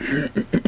Mm-hmm.